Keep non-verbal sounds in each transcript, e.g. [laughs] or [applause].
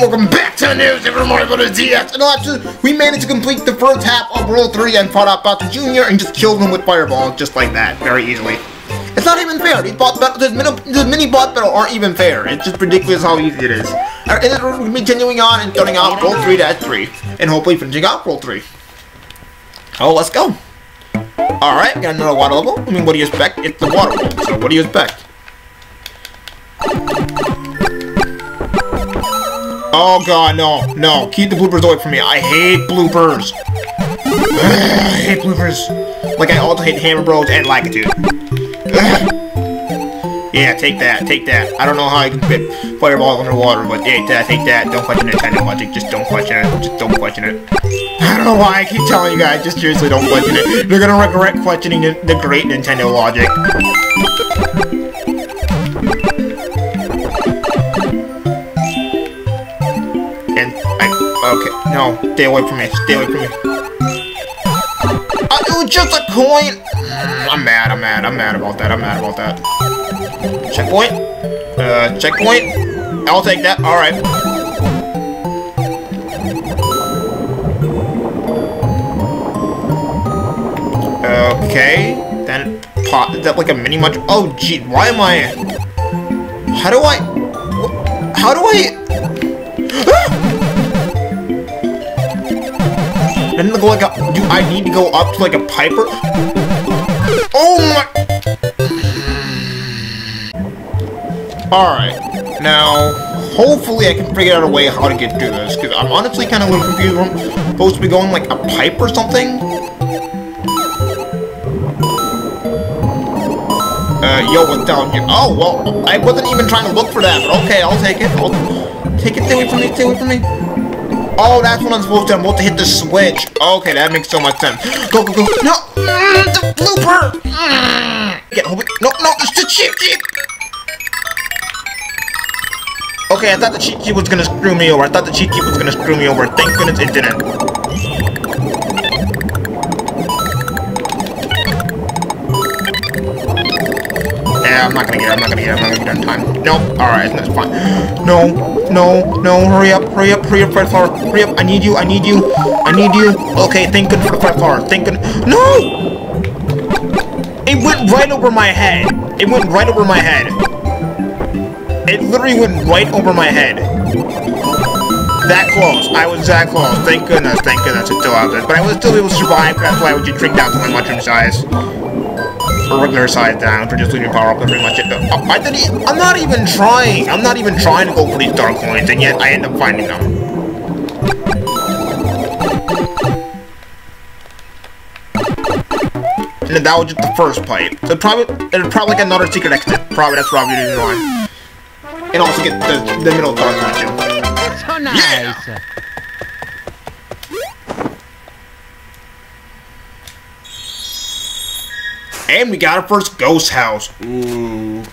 welcome back to the news every morning about the And actually, we managed to complete the first half of World 3 and fought out Bowser Jr. and just killed him with fireballs just like that, very easily. It's not even fair. These boss battles, mini, these mini boss battles aren't even fair. It's just ridiculous how easy it is. Alright, and we're continuing on and starting off World 3 3, and hopefully finishing off World 3. Oh, let's go. Alright, got another water level. I mean, what do you expect? It's the water world, so what do you expect? Oh god, no, no. Keep the bloopers away from me. I hate bloopers. [sighs] I hate bloopers. Like I also hate Hammer Bros and Lakitu. [sighs] yeah, take that, take that. I don't know how I can fit fireball underwater, but yeah, that, take that. Don't question Nintendo logic. Just don't question it. Just don't question it. [sighs] I don't know why I keep telling you guys. Just seriously, don't question it. You're gonna regret questioning the, the great Nintendo logic. No, stay away from me, stay away from me. Uh, it was just a coin! Mm, I'm mad, I'm mad, I'm mad about that, I'm mad about that. Checkpoint? Uh, checkpoint? I'll take that, alright. Okay, then pot, is that like a mini munch? Oh gee, why am I... How do I... How do I... Then go like a, do I need to go up to like a piper? Oh my! Alright, now, hopefully I can figure out a way how to get through this, because I'm honestly kind of a little confused. I'm supposed to be going like a pipe or something? Uh, yo, what's down here? Oh, well, I wasn't even trying to look for that, but okay, I'll take it. I'll take it, stay away from me, stay away from me. Oh, that's what I'm supposed to. I'm supposed to hit the switch. Okay, that makes so much sense. Go, go, go. No! Mm, the blooper! Mm. Over No, no, it's the Cheep Cheep! Okay, I thought the Cheep Cheep was gonna screw me over. I thought the Cheep Cheep was gonna screw me over. Thank goodness it didn't. Yeah, I'm not gonna get it. I'm not gonna get it. I'm not gonna get it in time. Nope. Alright, that's fine. No. No, no, hurry up, hurry up, hurry up, Fire Flower. Hurry up, I need you, I need you, I need you. Okay, thank good for Fire Flower. Thank good. No! It went right over my head. It went right over my head. It literally went right over my head. That close. I was that close. Thank goodness, thank goodness it's still out. But I was still able to survive, that's why I would just drink down to my mushroom size regular size down for just leaving power up. That's pretty much it. Oh, I didn't. I'm not even trying. I'm not even trying to go for these dark coins, and yet I end up finding them. And then that was just the first pipe. So probably there's probably like another secret exit. Probably that's probably the reason why. And also get the the middle dark one too. So nice. Yeah. And we got our first ghost house. Ooh.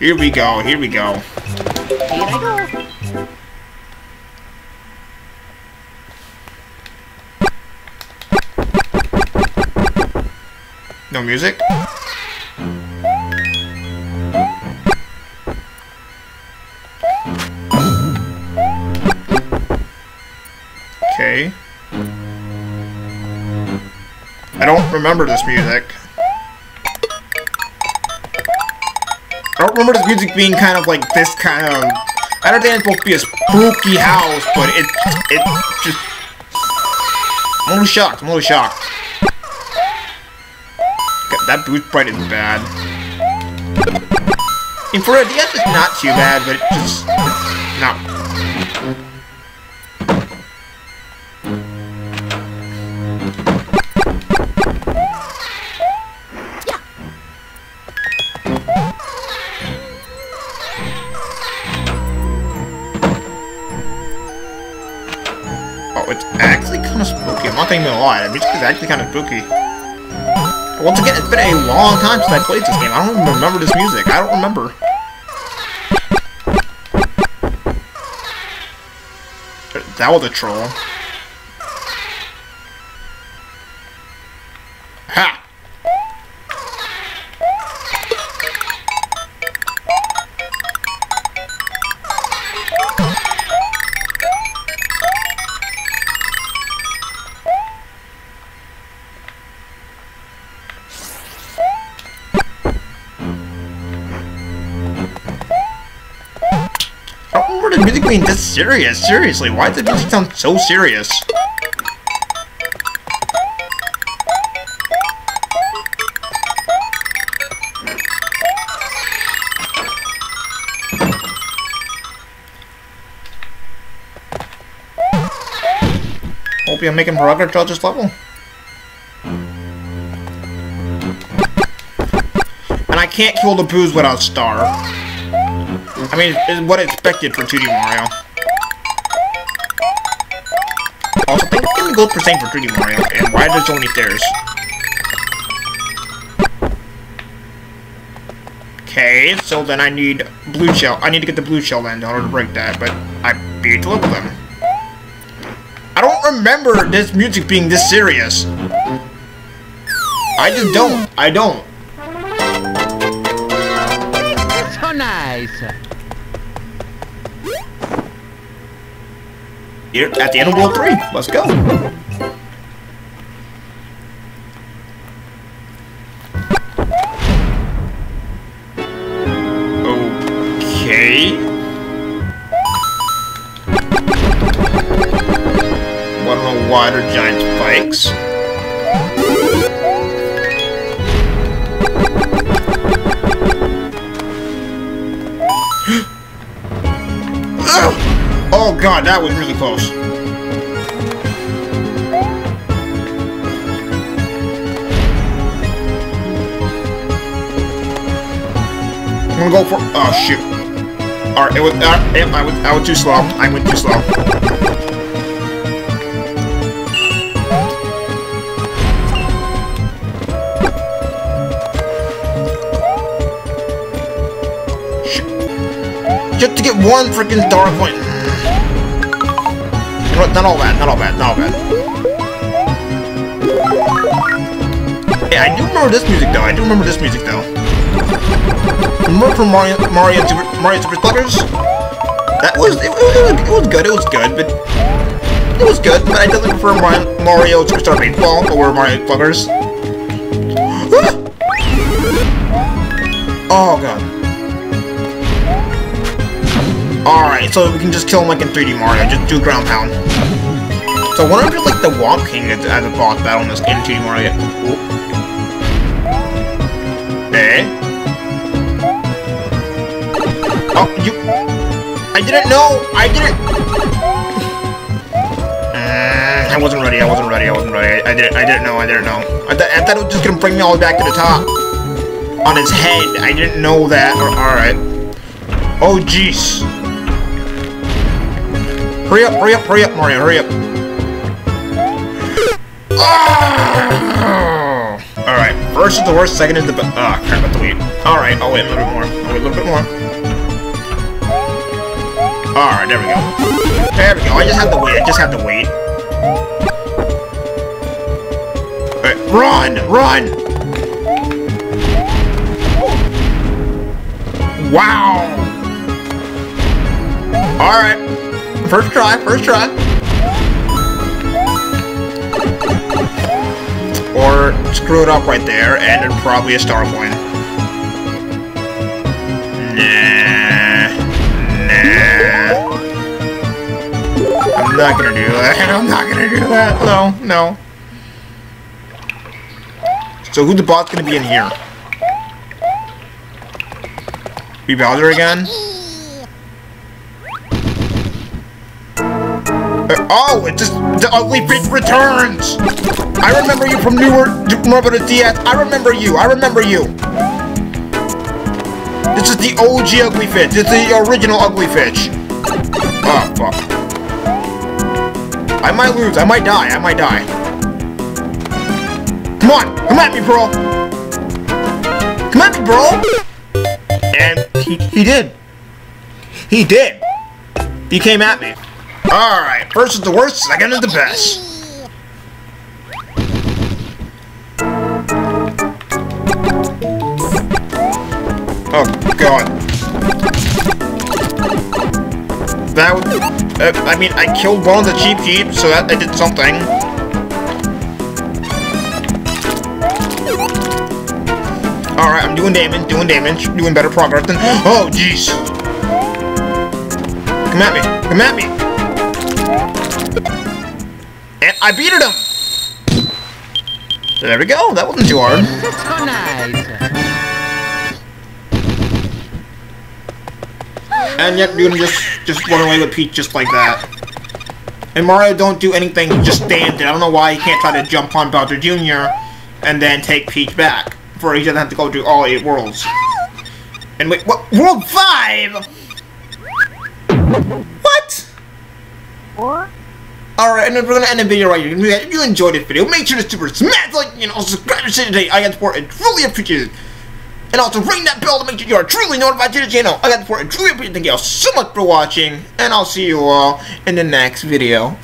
Here we go, here we go. Here I go. No music? Okay. I don't remember this music. I don't remember the music being kind of like this kind of... I don't think it's supposed to be a spooky house, but it... it just... I'm a little shocked, I'm a little shocked. God, that boost bright is bad. A DS, it's not too bad, but it just... It's not not even gonna lie, the music is actually kind of spooky. Once again, it's been a long time since I played this game. I don't even remember this music. I don't remember. That was a troll. Ha! Music being this serious. Seriously, why does the music sound so serious? Hope you're making progress towards this level. And I can't kill the boos without star. I mean, it's what expected for 2D Mario. Also, I think it's gonna go for same for 3D Mario, and why there's only stairs? Okay, so then I need blue shell. I need to get the blue shell then in order to break that, but I beat the level then. I don't remember this music being this serious. I just don't. I don't. So nice. Here at the end of World 3. Let's go. Okay. One of the water giant spikes. Oh god, that was really close. I'm gonna go for. Oh shoot! All right, it was. Uh, I was. I was too slow. I went too slow. Just to get one freaking star coin. What? Not all bad. Not all bad. Not all bad. Yeah, I do remember this music though. I do remember this music though. Remember from Mario Mario Super, Mario Super Sluggers? That was it, it, it was good. It was good, but it was good. But I definitely prefer Mario, Mario Superstar Baseball over Mario Sluggers. [gasps] oh god. Alright, so we can just kill him like in 3D Mario, just do ground pound. So I wonder if it's like the Whomp King as, a boss battle in this in 3D Mario. Eh? Oh, you... I didn't know! I didn't... Uh, I wasn't ready, I wasn't ready, I wasn't ready. I, I didn't I didn't know, I didn't know. I, th I thought it was just gonna bring me all back to the top. On his head. I didn't know that. Alright. Oh, jeez. Hurry up, hurry up, hurry up, Mario, hurry up. Oh! Alright, first is the worst, second is the best. Ah, oh, crap, I have to wait. Alright, I'll wait a little bit more. I'll wait a little bit more. Alright, there we go. There we go, I just have to wait, I just have to wait. Alright, run! Run! Wow! Alright. First try, first try. Or screw it up right there, and then probably a star coin. Nah. Nah. I'm not gonna do that. [laughs] I'm not gonna do that. No, no. So who the bot's gonna be in here? Be Bowser again? Oh, it just the ugly bitch returns. I remember you from newer Marvel DS. I remember you. I remember you. This is the OG Ugly Fish. This is the original Ugly Fish. Oh fuck. I might lose. I might die. I might die. Come on, come at me, bro. Come at me, bro. And he, he did. He did. He came at me. Alright, first is the worst, second is the best. Oh, God. That would... Uh, I mean, I killed one of the Cheep Cheep, so that I did something. Alright, I'm doing damage, doing damage, doing better progress than... Oh, jeez. Come at me. Come at me. And I beat him. So there we go. That wasn't too hard. So nice. And yet you're just just run away with Peach just like that. And Mario don't do anything, he just stands there. I don't know why he can't try to jump on Bowser Jr. and then take Peach back. For he doesn't have to go through all eight worlds. And wait, what? World 5? What? What? Alright, and we're gonna end the video right here. If you enjoyed this video, make sure to super smash like and also subscribe to today. I got support and truly appreciate it. And also ring that bell to make sure you are truly notified to the channel. I got support and truly appreciate it. Thank you all so much for watching. And I'll see you all in the next video.